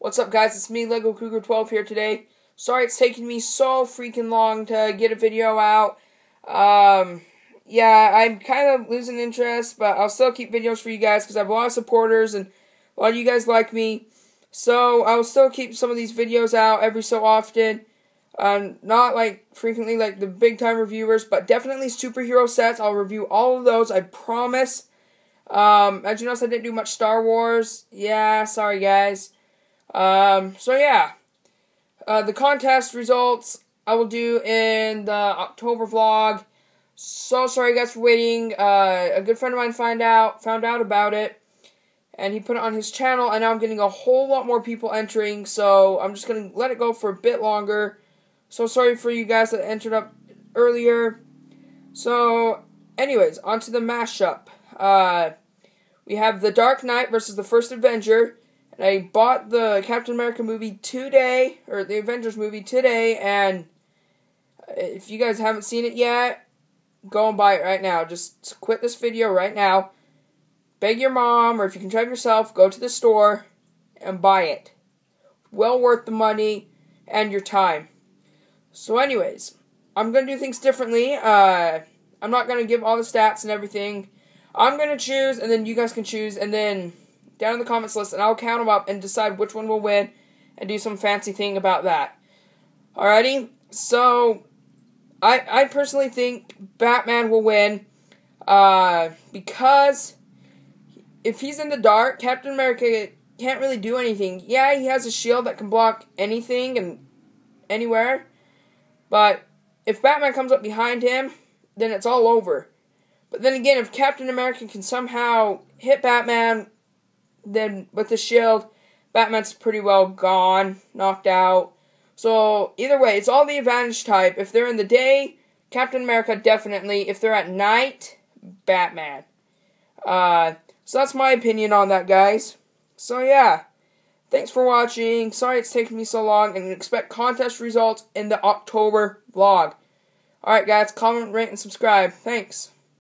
What's up, guys? It's me, Lego Cougar 12 here today. Sorry it's taking me so freaking long to get a video out. Um, yeah, I'm kind of losing interest, but I'll still keep videos for you guys because I have a lot of supporters and a lot of you guys like me. So I will still keep some of these videos out every so often. Um, not like frequently like the big time reviewers, but definitely superhero sets. I'll review all of those. I promise. Um, as you notice, I didn't do much Star Wars. Yeah, sorry guys. Um, so yeah, uh, the contest results I will do in the October vlog. So sorry guys for waiting. Uh, a good friend of mine find out found out about it, and he put it on his channel. And now I'm getting a whole lot more people entering. So I'm just gonna let it go for a bit longer. So sorry for you guys that entered up earlier. So, anyways, on to the mashup. Uh, we have The Dark Knight versus the First Avenger. I bought the Captain America movie today, or the Avengers movie today, and if you guys haven't seen it yet, go and buy it right now. Just quit this video right now. Beg your mom, or if you can drive yourself, go to the store and buy it. Well worth the money and your time. So, anyways, I'm gonna do things differently. Uh, I'm not gonna give all the stats and everything. I'm gonna choose, and then you guys can choose, and then down in the comments list, and I'll count them up and decide which one will win, and do some fancy thing about that. Alrighty, so I I personally think Batman will win, uh, because if he's in the dark, Captain America can't really do anything. Yeah, he has a shield that can block anything and anywhere, but if Batman comes up behind him, then it's all over. But then again, if Captain America can somehow hit Batman, then with the shield, Batman's pretty well gone, knocked out. So either way, it's all the advantage type. If they're in the day, Captain America definitely. If they're at night, Batman. Uh, so that's my opinion on that, guys. So yeah, thanks for watching. Sorry it's taking me so long, and expect contest results in the October vlog. Alright, guys, comment, rate, and subscribe. Thanks.